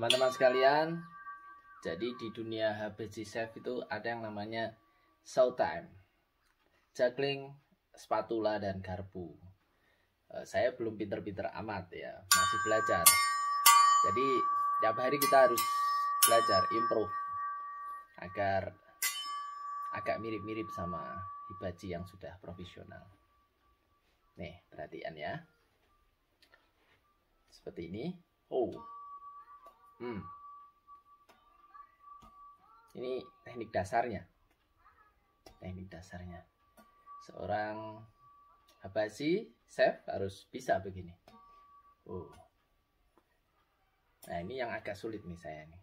Teman-teman sekalian, jadi di dunia HBC Chef itu ada yang namanya showtime. Juggling, spatula, dan garpu. Eh, saya belum pinter-pinter amat ya, masih belajar. Jadi tiap hari kita harus belajar improve agar agak mirip-mirip sama hibaji yang sudah profesional. Nih, perhatian ya. Seperti ini. Oh, Hmm. Ini teknik dasarnya. Teknik dasarnya. Seorang Habasi chef harus bisa begini. Oh. Nah, ini yang agak sulit nih saya nih.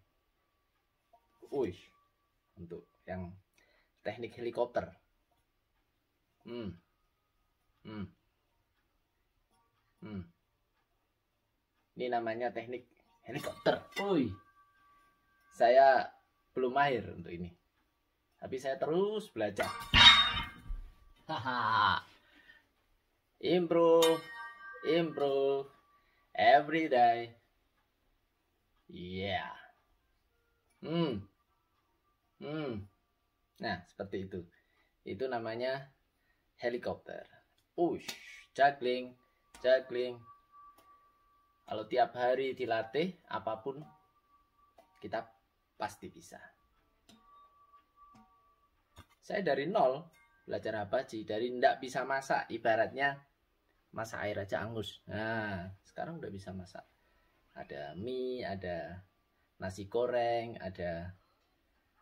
Wih. Untuk yang teknik helikopter. Hmm. Hmm. Hmm. Ini namanya teknik helikopter. Woi. Saya belum mahir untuk ini. Tapi saya terus belajar. Haha. improve, improve every day. Yeah. Hmm. Hmm. Nah, seperti itu. Itu namanya helikopter. Push, juggling, juggling, kalau tiap hari dilatih, apa pun kita pasti bisa. Saya dari nol belajar apa sih? Dari ndak bisa masak, ibaratnya masak air aja angus. Nah, sekarang udah bisa masak. Ada mie, ada nasi goreng, ada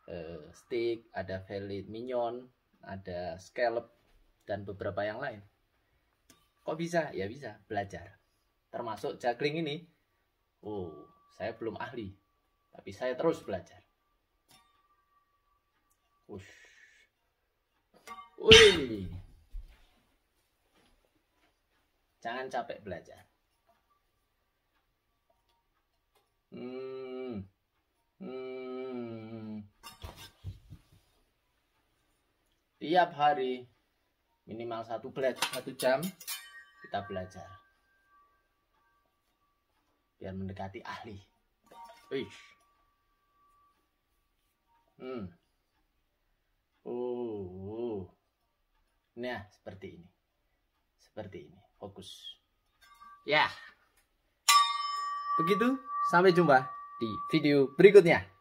uh, steak, ada filet mignon, ada scallop, dan beberapa yang lain. Kok bisa? Ya bisa, belajar termasuk juggling ini oh saya belum ahli tapi saya terus belajar. Wih. Jangan capek belajar. Hmm. Hmm. Tiap hari minimal satu belajar satu jam kita belajar biar mendekati ahli. Wih. Hmm. Oh. Nah, seperti ini. Seperti ini. Fokus. Ya. Begitu. Sampai jumpa di video berikutnya.